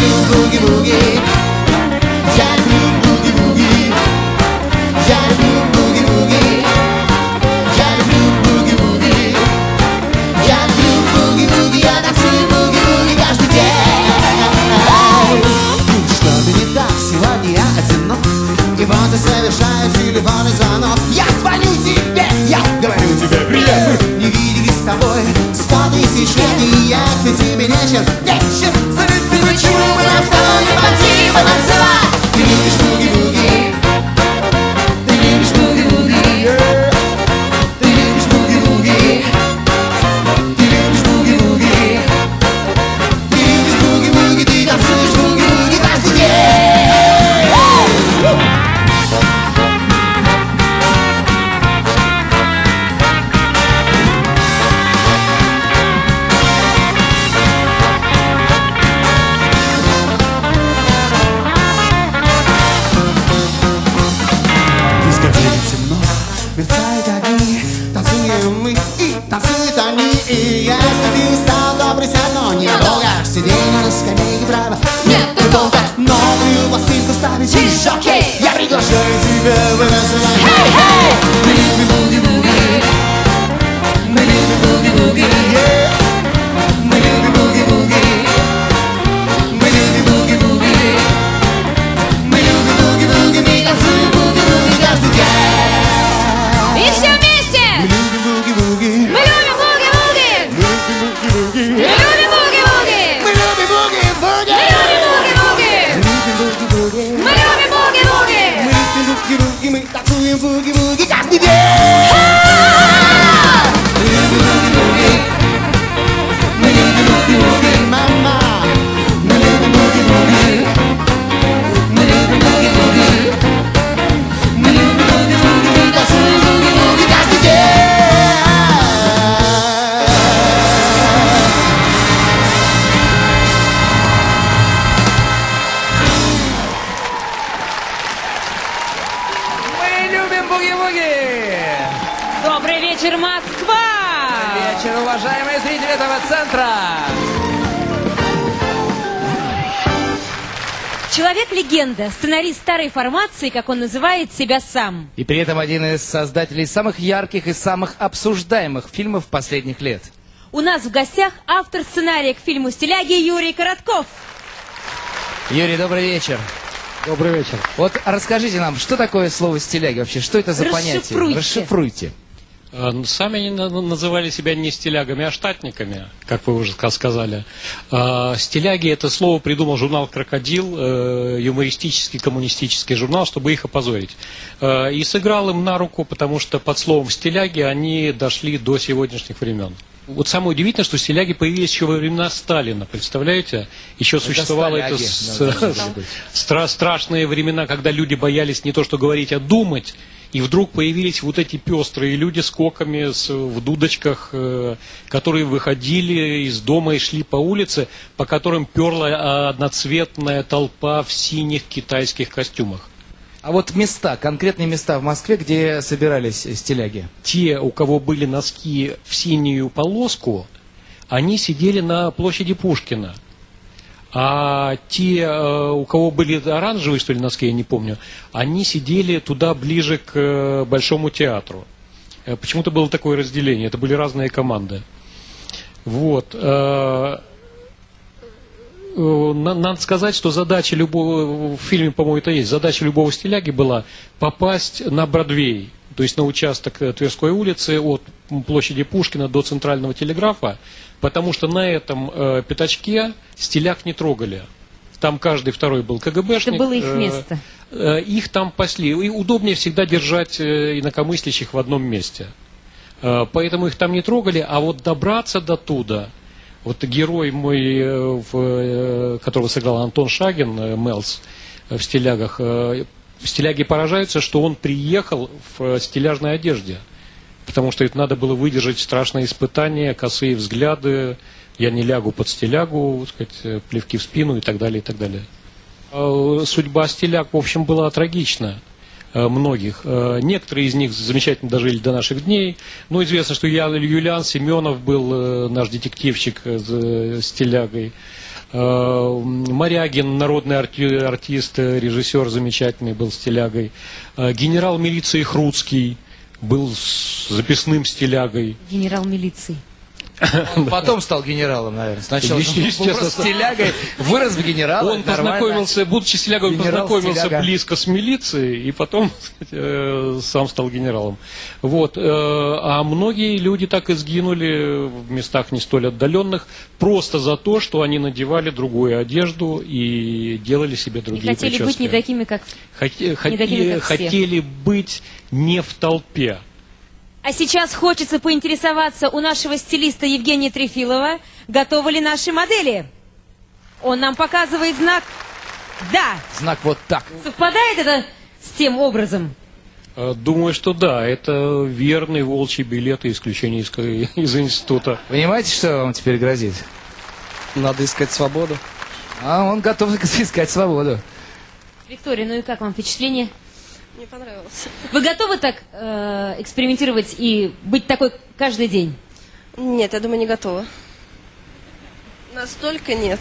그 무기 무기 무기. В дискотеке темно, мерцают огни Танцуем мы и танцуют они И если ты устал, то присядь, но недолго Сиденье на скамейке право Нет, ты долго Новую пластинку ставить и жокей Я приглашаю тебя в танцевать Мы любим буги-буги Мы любим буги-буги yeah. Буги-буги Мы танцуем буги-буги каждый день Мы Вечер, уважаемые зрители этого центра! Человек-легенда, сценарист старой формации, как он называет себя сам. И при этом один из создателей самых ярких и самых обсуждаемых фильмов последних лет. У нас в гостях автор сценария к фильму «Стиляги» Юрий Коротков. Юрий, добрый вечер. Добрый вечер. Вот расскажите нам, что такое слово стиляги вообще? Что это за понятие? Расшифруйте. Э, Сами они на- называли себя не стилягами, а штатниками, как вы уже ска- сказали. А, Стиляги это слово придумал журнал «Крокодил», э, юмористический коммунистический журнал, чтобы их опозорить. Э, И сыграл им на руку, потому что под словом «стиляги» они дошли до сегодняшних времен. Вот самое удивительное, что стиляги появились еще во времена Сталина, представляете? Еще существовало это сталяги, с- да, страшные времена, когда люди боялись не то что говорить, а думать. И вдруг появились вот эти пестрые люди с коками, с, в дудочках, э, которые выходили из дома и шли по улице, по которым перла одноцветная толпа в синих китайских костюмах. А вот места, конкретные места в Москве, где собирались э, стиляги? Те, у кого были носки в синюю полоску, они сидели на площади Пушкина. А те, э, у кого были оранжевые, что ли, носки, я не помню, они сидели туда ближе к э, Большому театру. Э, Почему-то было такое разделение, это были разные команды. Вот. на- Надо сказать, что задача любого, в фильме, по-моему, это есть, задача любого стиляги была попасть на Бродвей, то есть на участок э, Тверской улицы от площади Пушкина до Центрального телеграфа, потому что на этом э, пятачке стиляг не трогали. Там каждый второй был КГБшник. Это было их э, место. э, их там пасли. И удобнее всегда держать э, инакомыслящих в одном месте. Э, Поэтому их там не трогали, а вот добраться до туда, вот герой мой, э, в, э, которого сыграл Антон Шагин, э, Мелс, э, в стилягах, э, стиляги поражаются, что он приехал в э, стиляжной одежде. Потому что это надо было выдержать страшные испытания, косые взгляды, я не лягу под стилягу, так сказать, э, плевки в спину и так далее, и так далее. Э, Судьба стиляг, в общем, была трагична э, многих. Некоторые из них замечательно дожили до наших дней. Но известно, что я, Юлиан Семенов был наш детективщик э, с стилягой. Э, Морягин, народный арти- артист, э, режиссер замечательный был стилягой. Э, Генерал милиции Хруцкий был записным стилягой. Генерал милиции. Он потом стал генералом, наверное. Сначала был просто стилягой, вырос в генерала. Он познакомился, будучи стилягой, познакомился близко с милицией и потом э, сам стал генералом. Вот. э, а многие люди так и сгинули в местах не столь отдаленных просто за то, что они надевали другую одежду и делали себе И другие хотели быть прически. не такими, как... Хоте- не такими, как все. хотели быть не в толпе. А сейчас хочется поинтересоваться у нашего стилиста Евгения Трефилова, готовы ли наши модели. Он нам показывает знак «Да». Знак вот так. Совпадает это с тем образом? Э, Думаю, что да, это верный волчий билет и исключение из, из института. Понимаете, что вам теперь грозит? Надо искать свободу. А он готов искать свободу. Виктория, ну и как вам впечатление? Мне понравилось. Вы готовы так э, экспериментировать и быть такой каждый день? Нет, я думаю, не готова. Настолько нет.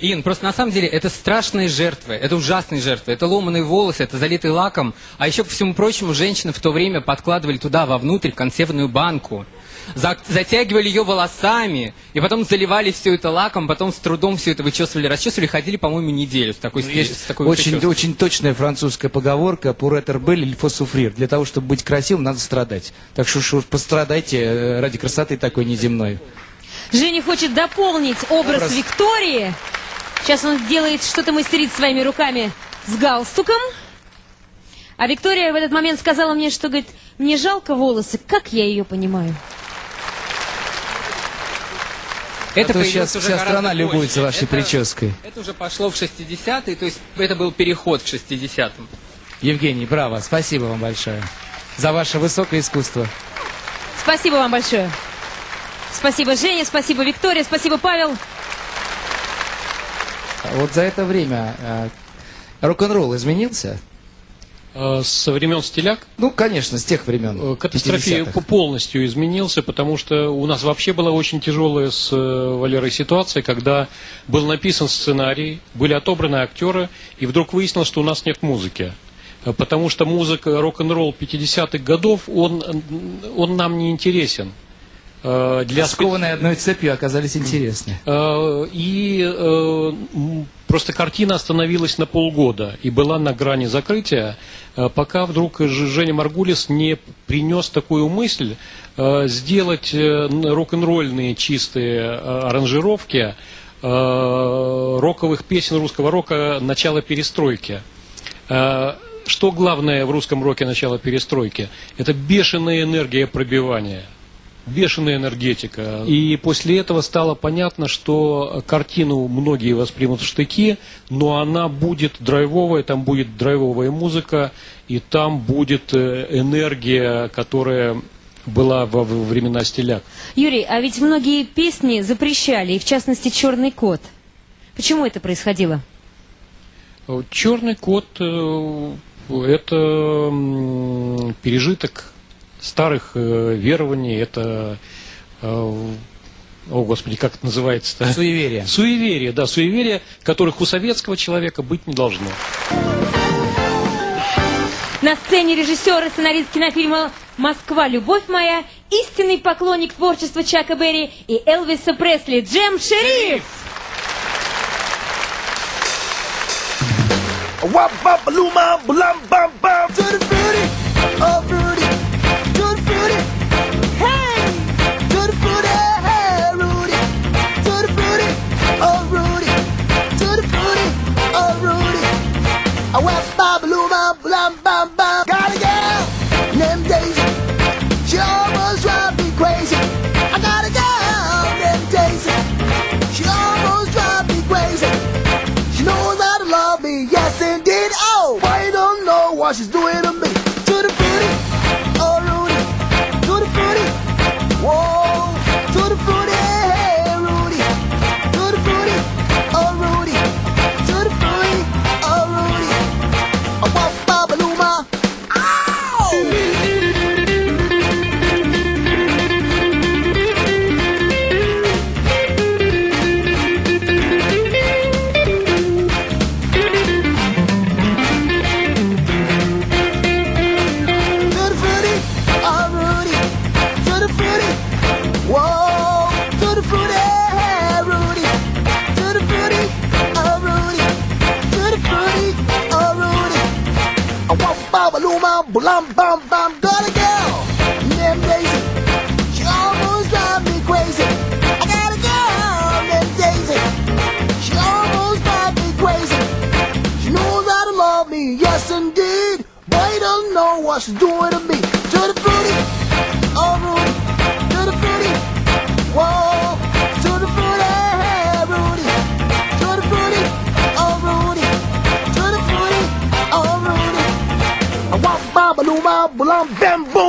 Ин, просто на самом деле это страшные жертвы, это ужасные жертвы, это ломаные волосы, это залитый лаком, а еще, ко всему прочему, женщины в то время подкладывали туда вовнутрь консервную банку, затягивали ее волосами, и потом заливали все это лаком, потом с трудом все это вычесывали, расчесывали, ходили, по-моему, неделю с такой, с Есть такой очень, прической. очень точная французская поговорка «pour être belle, il faut souffrir». Для того, чтобы быть красивым, надо страдать. Так что уж пострадайте э, ради красоты такой неземной. Женя хочет дополнить образ, Образ. Виктории. Сейчас он делает что-то мастерит своими руками с галстуком. А Виктория в этот момент сказала мне, что, говорит, мне жалко волосы, как я ее понимаю. Это а сейчас вся страна любуется вашей Это- прической. Это уже пошло в 60-е, то есть это был переход к 60-м. Евгений, браво, спасибо вам большое за ваше высокое искусство. Спасибо вам большое. Спасибо, Женя, спасибо, Виктория, спасибо, Павел. Вот за это время э, рок-н-ролл изменился? Э, Со времен стиляк Ну, конечно, с тех времен. Э, Катастрофе 50-х. полностью изменился, потому что у нас вообще была очень тяжелая с э, Валерой ситуация, когда был написан сценарий, были отобраны актеры, и вдруг выяснилось, что у нас нет музыки. Потому что музыка рок-н-ролл 50-х годов, он, он нам не интересен. Для спе- Скованные одной цепью оказались интересны. И просто картина остановилась на полгода и была на грани закрытия, э, пока вдруг Женя Маргулис не принес такую мысль э, сделать э, рок-н-ролльные чистые аранжировки роковых песен русского рока начала перестройки. Что главное в русском роке начала перестройки? Это бешеная энергия пробивания бешеная энергетика. И после этого стало понятно, что картину многие воспримут в штыки, но она будет драйвовая, там будет драйвовая музыка, и там будет э, энергия, которая была во времена стиляк. Юрий, а ведь многие песни запрещали, и в частности «Черный кот». Почему это происходило? Черный кот э, это пережиток старых э, верований, это э, о господи, как это называется-то? Суеверие. Суеверие, да, суеверие, которых у советского человека быть не должно. На сцене режиссер и сценарист кинофильма «Москва. Любовь моя», истинный поклонник творчества Чака Берри и Элвиса Пресли Джем Шериф. Wop bop loom bam blam bam bam to the fruity, while she's doing a blam bam bam. Got a girl named Daisy. She almost drives me crazy. I got a girl named Daisy. She almost drives me crazy. She knows how to love me, yes indeed. But he doesn't know what she's doing them